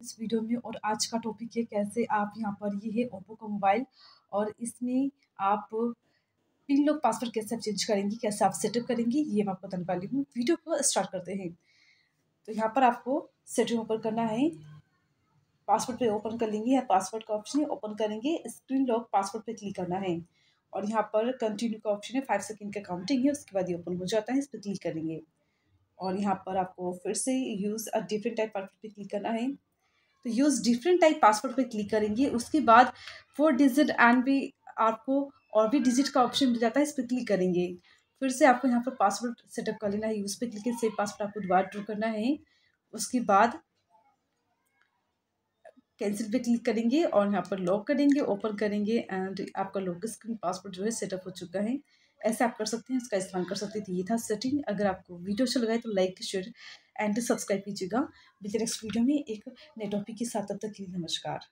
इस वीडियो में और आज का टॉपिक है कैसे आप यहाँ पर ये है ओप्पो का मोबाइल और इसमें आप पिन लॉक पासवर्ड कैसे आप चेंज करेंगी, कैसे आप सेटअप करेंगी, ये मैं आपको बताने वाली हूँ। वीडियो को स्टार्ट करते हैं। तो यहाँ पर आपको सेटिंग ओपन करना है। पासवर्ड पे ओपन कर लेंगे या पासवर्ड का ऑप्शन है ओपन करेंगे। स्क्रीन लॉक पासवर्ड पे क्लिक करना है। और यहाँ पर कंटिन्यू का ऑप्शन है फाइव सेकेंड का काउंटिंग है, उसके बाद ये ओपन हो जाता है, इस पर क्लिक करेंगे। और यहाँ पर आपको फिर से use a different type password पे क्लिक करना है। तो यूज़ डिफरेंट टाइप पासवर्ड पे क्लिक करेंगे। उसके बाद फोर डिजिट एंड भी आपको और भी डिजिट का ऑप्शन मिल जाता है, इस पर क्लिक करेंगे। फिर से आपको यहाँ पर पासवर्ड सेटअप कर लेना है। उस पर क्लिक सेव पासवर्ड आपको दोबारा ड्रू करना है। उसके बाद कैंसिल पे क्लिक करेंगे और यहाँ पर लॉक करेंगे ओपन करेंगे एंड आपका लॉक स्क्रीन पासवर्ड जो है सेटअप हो चुका है। ऐसे आप कर सकते हैं इसका इस्तेमाल कर सकते थे ये था सेटिंग अगर आपको वीडियो अच्छा लगा है तो लाइक शेयर एंड सब्सक्राइब कीजिएगा। विद नेक्स्ट वीडियो में एक नए टॉपिक के साथ तब तक के लिए नमस्कार।